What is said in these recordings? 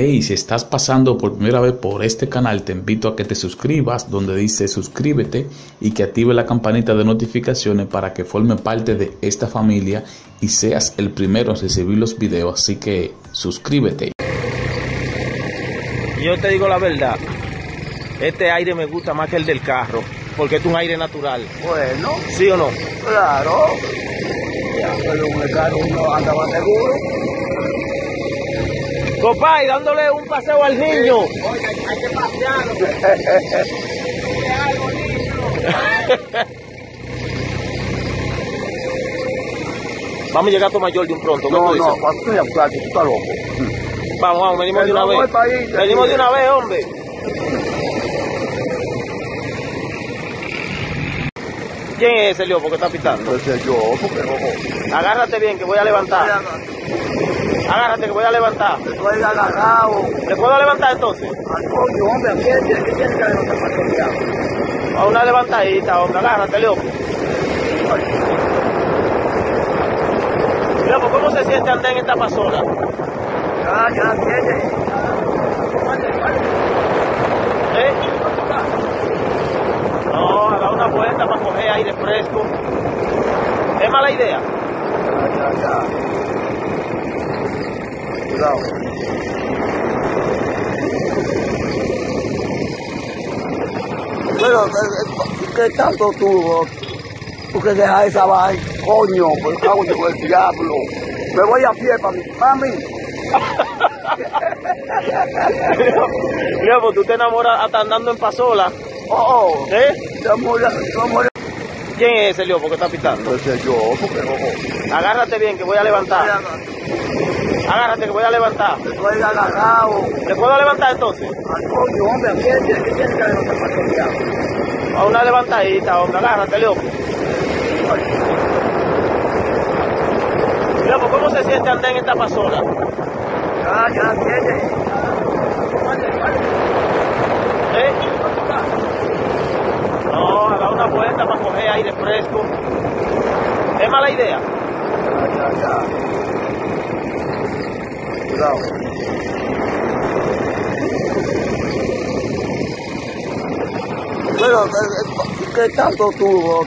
Hey, si estás pasando por primera vez por este canal, te invito a que te suscribas donde dice suscríbete y que active la campanita de notificaciones para que forme parte de esta familia y seas el primero en recibir los videos. Así que suscríbete. Yo te digo la verdad, este aire me gusta más que el del carro, porque es un aire natural. Bueno, ¿Sí o no? claro. Ya, pero en el carro uno anda más seguro. Compay, dándole un paseo al niño. Oiga, hay que pasearlo. Vamos a llegar a tu mayor de un pronto. ¿qué No, no, tú ya tú estás loco. Vamos, vamos, venimos de una vez. Venimos de una vez, hombre. ¿Quién es ese Leo? Porque está pitando. Entonces yo, porque ojo. Agárrate bien que voy a levantar. Agárrate que voy a levantar. Estoy agarrado. ¿Le puedo levantar entonces? Al coño, hombre, ¿a quién tiene que tiene que levantar para? A una levantadita, hombre. Agárrate, Leo. Leo, ¿cómo se siente andar en esta pasola? Ya, ya tiene. ¿Eh? No, haga una vuelta para coger aire fresco. ¿Es mala idea? Ya, ya, ya. Cuidado. Pero, ¿qué, qué tanto tú? Porque deja esa vaina, coño, por el cago yo el diablo. Me voy a pie para mi mami. Leo, pues tú te enamoras hasta andando en pasola. Oh, oh. ¿Eh? Ya morí. ¿Quién es ese Leo? Porque está pitando. Entonces yo, porque ojo. Agárrate bien que voy a levantar. Agárrate que voy a levantar. Estoy agarrado. ¿Le puedo levantar entonces? Al coño, hombre, ¿a quién tiene que tiene que levantar? A una levantadita, hombre. Agárrate, Leo. Leo, pues ¿cómo se siente andar en esta pasola? Ya, ya tiene. ¿Eh? No, haga una vuelta para coger aire fresco. ¿Es mala idea? Ya, ya, ya. Cuidado. Pero, ¿qué, tanto tú?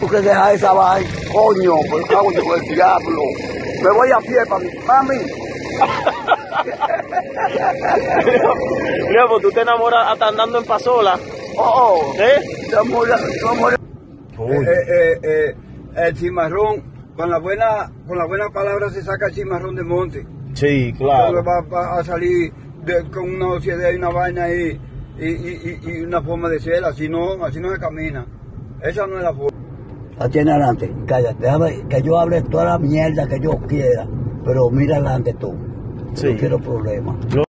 Porque deja esa vaina, coño, por el cago yo el diablo. Me voy a pie para mi mami. Leo, pues tú te enamoras hasta andando en pasola. Oh, oh. ¿Eh? Ya morí, ya morí. Eh, eh, eh, el cimarrón, con la buena, con la buena palabra se saca el cimarrón de monte. Sí, Porque va, va a salir de- con una sociedad y una vaina ahí y, y, y, y una forma de ser, así no, así no se camina. Esa no es la forma. Atiende adelante, cállate, déjame que yo hable toda la mierda que yo quiera, pero mira adelante tú. Sí. No quiero problemas. Yo